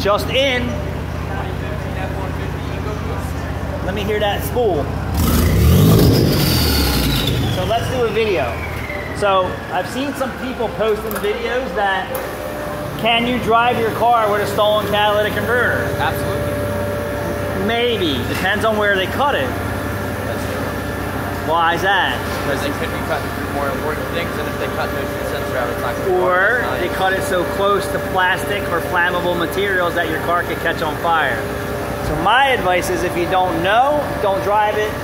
just in. Let me hear that spool. So let's do a video. So I've seen some people posting videos that can you drive your car with a stolen catalytic converter? Absolutely. Maybe. Depends on where they cut it. Why is that? Because they could be cutting through more important things, and if they cut motion sensor out, it's not going to Or they cut it so close to plastic or flammable materials that your car could catch on fire. So my advice is if you don't know, don't drive it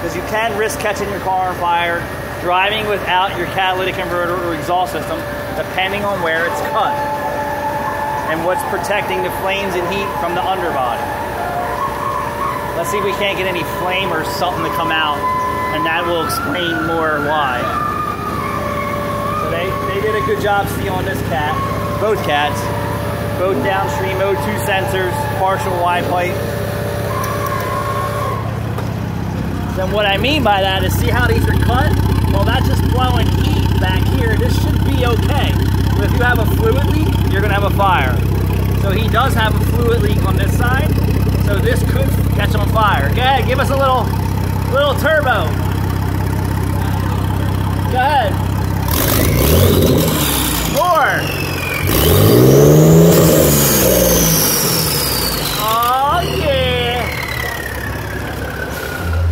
because you can risk catching your car on fire driving without your catalytic converter or exhaust system depending on where it's cut and what's protecting the flames and heat from the underbody. Let's see if we can't get any flame or something to come out and that will explain more why. So they, they did a good job stealing this cat, both cats, both downstream O2 sensors, partial Y pipe. Then what I mean by that is see how these are cut? Well, that's just blowing heat back here. This should be okay. But if you have a fluid leak, you're gonna have a fire. So he does have a fluid leak on this side. So this could catch on fire. Ahead, give us a little, little turbo.